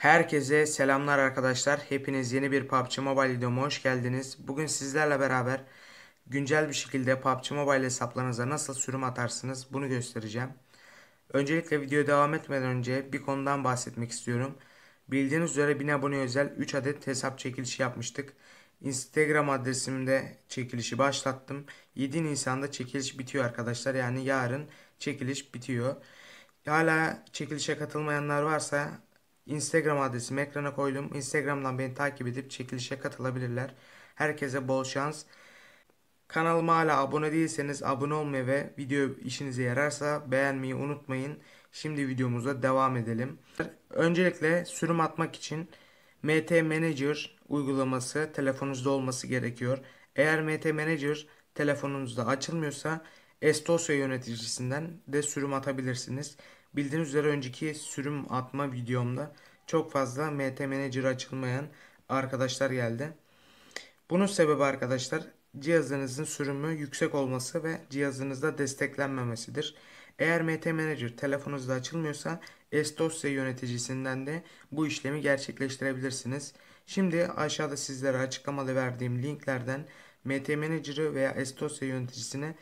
Herkese selamlar arkadaşlar. Hepiniz yeni bir PUBG Mobile videoma hoş geldiniz. Bugün sizlerle beraber güncel bir şekilde PUBG Mobile hesaplarınıza nasıl sürüm atarsınız bunu göstereceğim. Öncelikle videoya devam etmeden önce bir konudan bahsetmek istiyorum. Bildiğiniz üzere 1000 abone özel 3 adet hesap çekilişi yapmıştık. Instagram adresimde çekilişi başlattım. 7 Nisan'da çekiliş bitiyor arkadaşlar. Yani yarın çekiliş bitiyor. Hala çekilişe katılmayanlar varsa Instagram adresimi ekrana koydum. Instagram'dan beni takip edip çekilişe katılabilirler. Herkese bol şans. Kanalıma hala abone değilseniz abone olmayı ve video işinize yararsa beğenmeyi unutmayın. Şimdi videomuza devam edelim. Öncelikle sürüm atmak için MT Manager uygulaması telefonunuzda olması gerekiyor. Eğer MT Manager telefonunuzda açılmıyorsa Estosya yöneticisinden de sürüm atabilirsiniz. Bildiğiniz üzere önceki sürüm atma videomda çok fazla MT Manager açılmayan arkadaşlar geldi. Bunun sebebi arkadaşlar cihazınızın sürümü yüksek olması ve cihazınızda desteklenmemesidir. Eğer MT Manager telefonunuzda açılmıyorsa Estosya yöneticisinden de bu işlemi gerçekleştirebilirsiniz. Şimdi aşağıda sizlere açıklamada verdiğim linklerden MT Manager'ı veya Estosya yöneticisini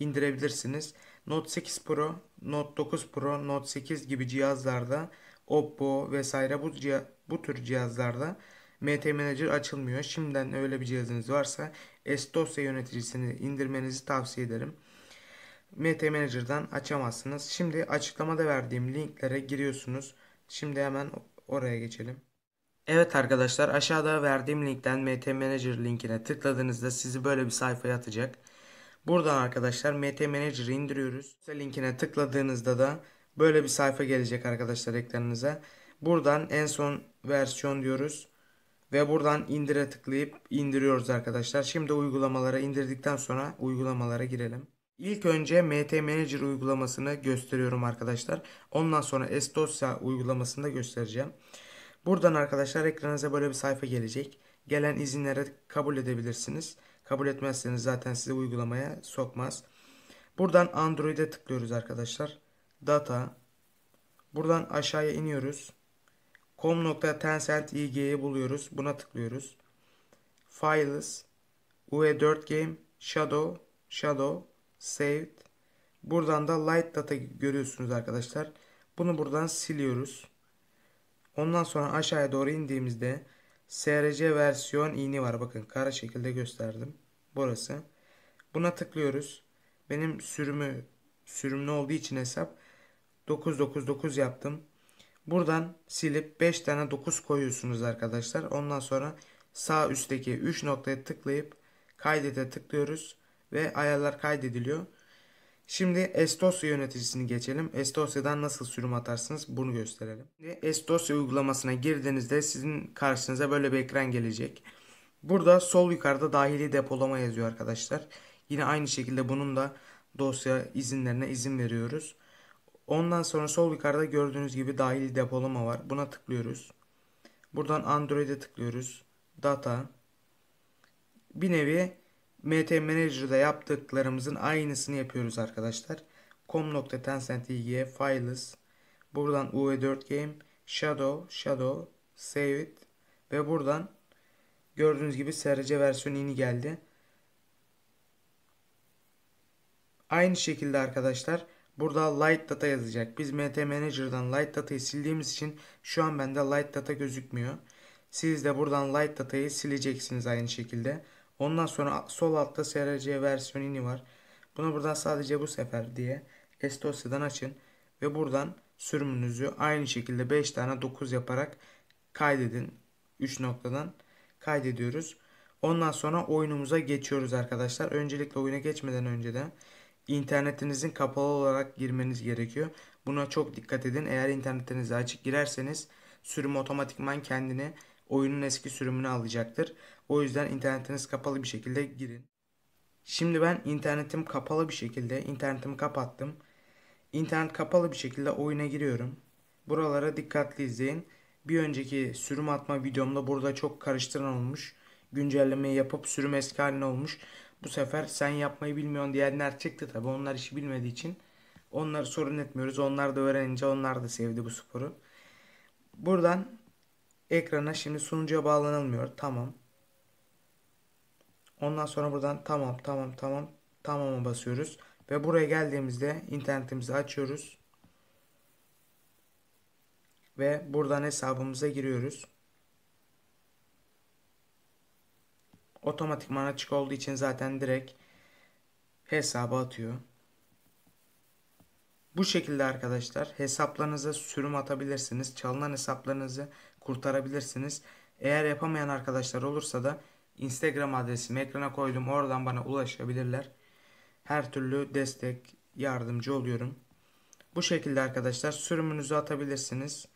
indirebilirsiniz. Note 8 Pro, Note 9 Pro, Note 8 gibi cihazlarda Oppo vesaire bu, bu tür cihazlarda MT Manager açılmıyor. Şimdiden öyle bir cihazınız varsa Estosya yöneticisini indirmenizi tavsiye ederim. MT Manager'dan açamazsınız. Şimdi açıklamada verdiğim linklere giriyorsunuz. Şimdi hemen oraya geçelim. Evet arkadaşlar aşağıda verdiğim linkten MT Manager linkine tıkladığınızda sizi böyle bir sayfaya atacak. Buradan arkadaşlar MT Manager'ı indiriyoruz. Linkine tıkladığınızda da böyle bir sayfa gelecek arkadaşlar ekranınıza. Buradan en son versiyon diyoruz. Ve buradan indire tıklayıp indiriyoruz arkadaşlar. Şimdi uygulamalara indirdikten sonra uygulamalara girelim. İlk önce MT Manager uygulamasını gösteriyorum arkadaşlar. Ondan sonra Estosya uygulamasını da göstereceğim. Buradan arkadaşlar ekranınıza böyle bir sayfa gelecek. Gelen izinlere kabul edebilirsiniz. Kabul etmezseniz zaten sizi uygulamaya sokmaz. Buradan Android'e tıklıyoruz arkadaşlar. Data. Buradan aşağıya iniyoruz. com.tencent ig'yi buluyoruz. Buna tıklıyoruz. Files. UE4 Game. Shadow. Shadow. Saved. Buradan da Light Data görüyorsunuz arkadaşlar. Bunu buradan siliyoruz. Ondan sonra aşağıya doğru indiğimizde SRC versiyon ini var. Bakın kara şekilde gösterdim. Burası. Buna tıklıyoruz. Benim sürümü sürümlü olduğu için hesap 999 yaptım. Buradan silip 5 tane 9 koyuyorsunuz arkadaşlar. Ondan sonra sağ üstteki 3 noktaya tıklayıp kaydete tıklıyoruz ve ayarlar kaydediliyor. Şimdi Estosya yöneticisini geçelim. Estosya'dan nasıl sürüm atarsınız bunu gösterelim. Şimdi Estosya uygulamasına girdiğinizde sizin karşınıza böyle bir ekran gelecek. Burada sol yukarıda dahili depolama yazıyor arkadaşlar. Yine aynı şekilde bunun da dosya izinlerine izin veriyoruz. Ondan sonra sol yukarıda gördüğünüz gibi dahili depolama var. Buna tıklıyoruz. Buradan Android'e tıklıyoruz. Data. Bir nevi MT Manager'da yaptıklarımızın aynısını yapıyoruz arkadaşlar. com.tencent.ig files buradan UE4 Game Shadow Shadow Save it ve buradan gördüğünüz gibi SRC versiyonu yeni geldi. Aynı şekilde arkadaşlar burada Light Data yazacak. Biz MT Manager'dan Light Data'yı sildiğimiz için şu an bende Light Data gözükmüyor. Siz de buradan Light Data'yı sileceksiniz aynı şekilde. Ondan sonra sol altta SRC versiyonu var. Bunu buradan sadece bu sefer diye Estosya'dan açın. Ve buradan sürümünüzü aynı şekilde 5 tane 9 yaparak kaydedin. 3 noktadan kaydediyoruz. Ondan sonra oyunumuza geçiyoruz arkadaşlar. Öncelikle oyuna geçmeden önce de internetinizin kapalı olarak girmeniz gerekiyor. Buna çok dikkat edin. Eğer internetinizi açık girerseniz sürüm otomatikman kendini oyunun eski sürümünü alacaktır. O yüzden internetiniz kapalı bir şekilde girin. Şimdi ben internetim kapalı bir şekilde internetimi kapattım. İnternet kapalı bir şekilde oyuna giriyorum. Buralara dikkatli izleyin. Bir önceki sürüm atma videomda burada çok karıştıran olmuş. Güncellemeyi yapıp sürüm eski haline olmuş. Bu sefer sen yapmayı bilmiyorsun diyenler çıktı tabi. Onlar işi bilmediği için onları sorun etmiyoruz. Onlar da öğrenince onlar da sevdi bu sporu. Buradan ekrana şimdi sunucuya bağlanılmıyor. Tamam. Ondan sonra buradan tamam tamam tamam tamama basıyoruz. Ve buraya geldiğimizde internetimizi açıyoruz. Ve buradan hesabımıza giriyoruz. Otomatikman açık olduğu için zaten direkt hesaba atıyor. Bu şekilde arkadaşlar hesaplarınıza sürüm atabilirsiniz. Çalınan hesaplarınızı kurtarabilirsiniz. Eğer yapamayan arkadaşlar olursa da Instagram adresimi ekrana koydum. Oradan bana ulaşabilirler. Her türlü destek, yardımcı oluyorum. Bu şekilde arkadaşlar sürümünüzü atabilirsiniz.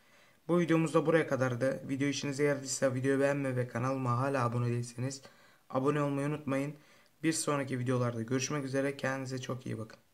Bu videomuz da buraya kadardı. Video işinize yaradıysa videoyu beğenmeyi ve kanalıma hala abone değilseniz abone olmayı unutmayın. Bir sonraki videolarda görüşmek üzere. Kendinize çok iyi bakın.